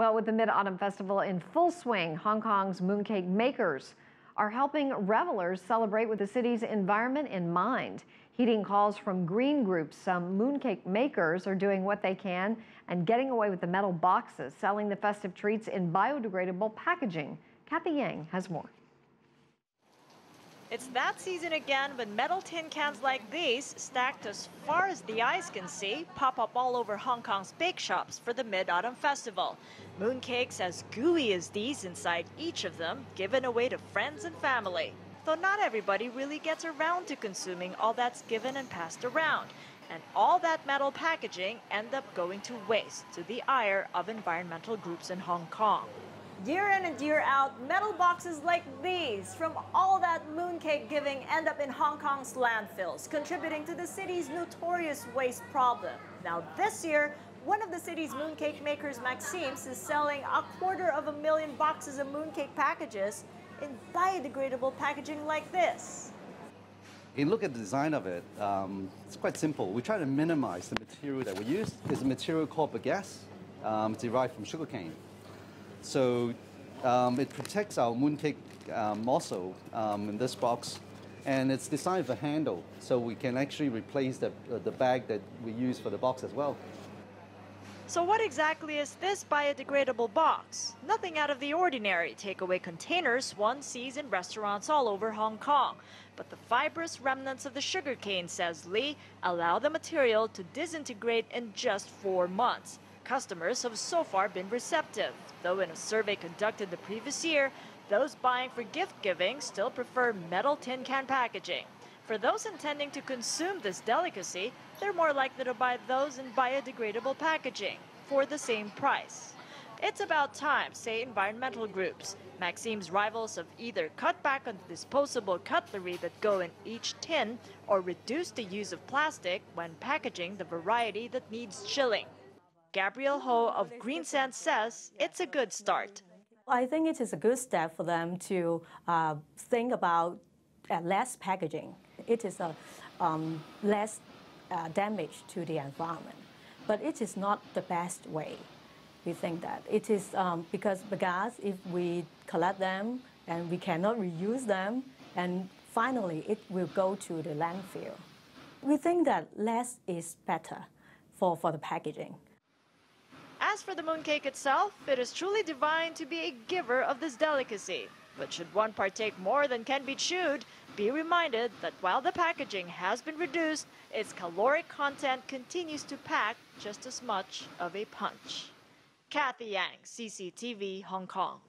Well, with the Mid-Autumn Festival in full swing, Hong Kong's mooncake makers are helping revelers celebrate with the city's environment in mind. Heeding calls from green groups, some mooncake makers are doing what they can and getting away with the metal boxes, selling the festive treats in biodegradable packaging. Cathy Yang has more. It's that season again when metal tin cans like these, stacked as far as the eyes can see, pop up all over Hong Kong's bake shops for the Mid-Autumn Festival. Mooncakes as gooey as these inside each of them, given away to friends and family. Though not everybody really gets around to consuming all that's given and passed around. And all that metal packaging end up going to waste to the ire of environmental groups in Hong Kong. Year in and year out, metal boxes like these from all that mooncake giving end up in Hong Kong's landfills, contributing to the city's notorious waste problem. Now this year, one of the city's mooncake makers, Maxim's, is selling a quarter of a million boxes of mooncake packages in biodegradable packaging like this. If you look at the design of it, um, it's quite simple. We try to minimize the material that we use. It's a material called bagasse, um, derived from sugarcane. So um, it protects our mooncake um, um, in this box. And it's designed with a handle, so we can actually replace the, uh, the bag that we use for the box as well. So what exactly is this biodegradable box? Nothing out of the ordinary takeaway containers one sees in restaurants all over Hong Kong. But the fibrous remnants of the sugarcane, says Lee, allow the material to disintegrate in just four months. Customers have so far been receptive, though in a survey conducted the previous year, those buying for gift giving still prefer metal tin can packaging. For those intending to consume this delicacy, they're more likely to buy those in biodegradable packaging for the same price. It's about time, say environmental groups. Maxim's rivals have either cut back on the disposable cutlery that go in each tin or reduced the use of plastic when packaging the variety that needs chilling. Gabrielle Ho of Green Sense says it's a good start. I think it is a good step for them to uh, think about uh, less packaging. It is a um, less uh, damage to the environment, but it is not the best way. We think that it is um, because bagasse, if we collect them and we cannot reuse them, and finally it will go to the landfill. We think that less is better for, for the packaging. As for the mooncake itself, it is truly divine to be a giver of this delicacy. But should one partake more than can be chewed, be reminded that while the packaging has been reduced, its caloric content continues to pack just as much of a punch. Cathy Yang, CCTV, Hong Kong.